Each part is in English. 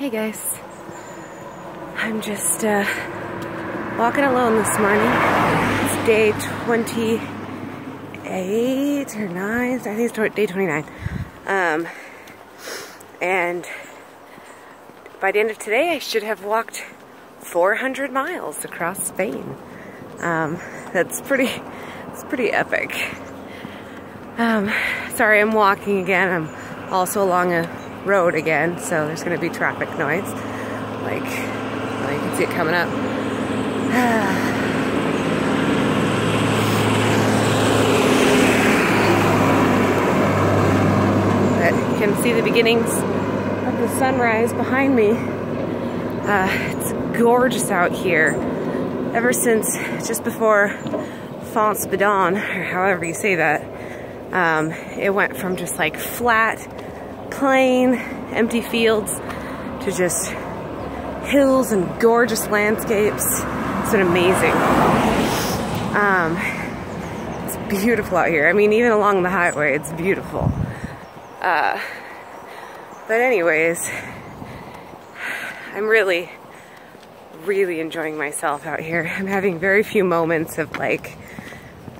Hey guys. I'm just uh, walking alone this morning. It's day 28 or 9. I think it's day 29. Um, and by the end of today, I should have walked 400 miles across Spain. Um, that's pretty, it's pretty epic. Um, sorry, I'm walking again. I'm also along a road again, so there's going to be traffic noise. Like, well, you can see it coming up. but you can see the beginnings of the sunrise behind me. Uh, it's gorgeous out here. Ever since just before Foncebadón, or however you say that, um, it went from just like flat plain, empty fields to just hills and gorgeous landscapes. It's been amazing. Um, it's beautiful out here. I mean, even along the highway, it's beautiful. Uh, but anyways, I'm really, really enjoying myself out here. I'm having very few moments of like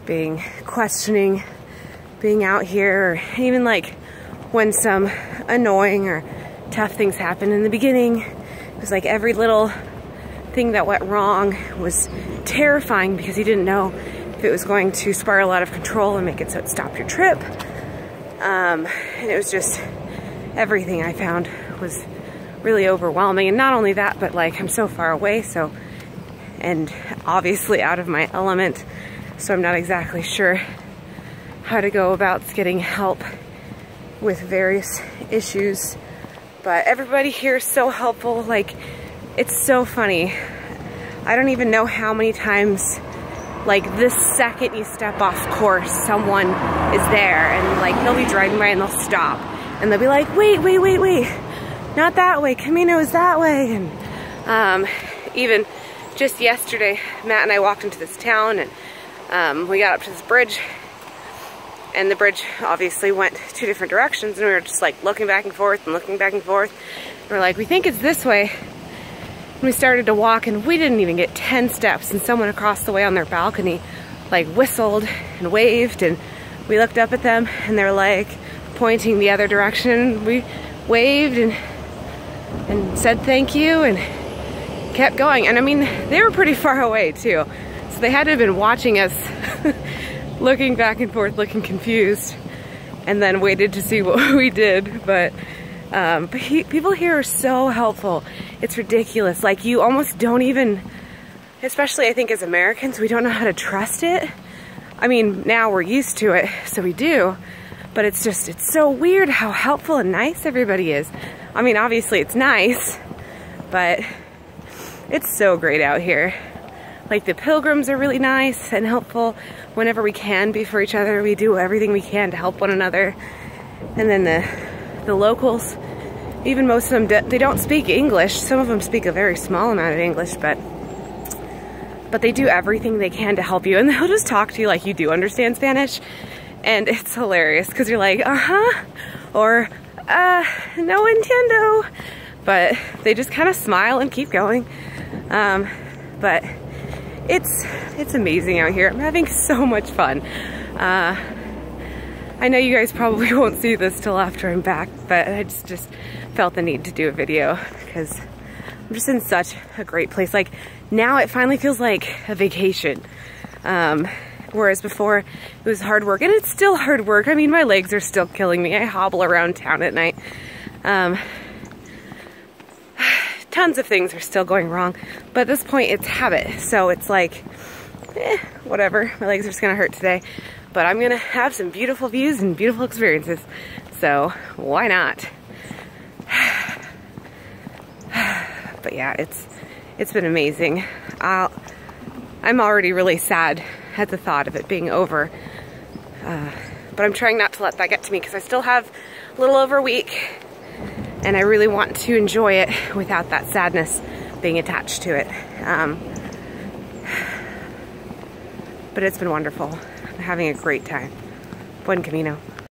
being questioning being out here or even like when some annoying or tough things happen in the beginning. It was like every little thing that went wrong was terrifying because you didn't know if it was going to spiral out of control and make it so it stopped your trip. Um, and it was just everything I found was really overwhelming. And not only that, but like I'm so far away, so and obviously out of my element, so I'm not exactly sure how to go about getting help with various issues. But everybody here is so helpful. Like, it's so funny. I don't even know how many times, like, this second you step off course, someone is there and, like, they'll be driving by and they'll stop. And they'll be like, wait, wait, wait, wait. Not that way. Camino is that way. And um, even just yesterday, Matt and I walked into this town and um, we got up to this bridge and the bridge obviously went two different directions and we were just like looking back and forth and looking back and forth. And we're like, we think it's this way. And we started to walk and we didn't even get 10 steps and someone across the way on their balcony like whistled and waved and we looked up at them and they're like pointing the other direction. We waved and and said thank you and kept going. And I mean, they were pretty far away too. So they had to have been watching us looking back and forth, looking confused, and then waited to see what we did. But, um, but he, people here are so helpful. It's ridiculous. Like you almost don't even, especially I think as Americans, we don't know how to trust it. I mean, now we're used to it, so we do. But it's just, it's so weird how helpful and nice everybody is. I mean, obviously it's nice, but it's so great out here. Like the pilgrims are really nice and helpful whenever we can be for each other. We do everything we can to help one another. And then the, the locals, even most of them, they don't speak English. Some of them speak a very small amount of English, but but they do everything they can to help you. And they'll just talk to you like you do understand Spanish. And it's hilarious because you're like, uh-huh, or, uh, no entiendo. But they just kind of smile and keep going. Um, but it's it's amazing out here. I'm having so much fun. Uh, I know you guys probably won't see this till after I'm back, but I just, just felt the need to do a video because I'm just in such a great place. Like now it finally feels like a vacation. Um, whereas before it was hard work and it's still hard work. I mean, my legs are still killing me. I hobble around town at night. Um, tons of things are still going wrong. But at this point, it's habit. So it's like, eh, whatever. My legs are just gonna hurt today. But I'm gonna have some beautiful views and beautiful experiences. So why not? but yeah, it's it's been amazing. I'll, I'm already really sad at the thought of it being over. Uh, but I'm trying not to let that get to me because I still have a little over a week and I really want to enjoy it without that sadness being attached to it. Um, but it's been wonderful. I'm having a great time. Buen Camino.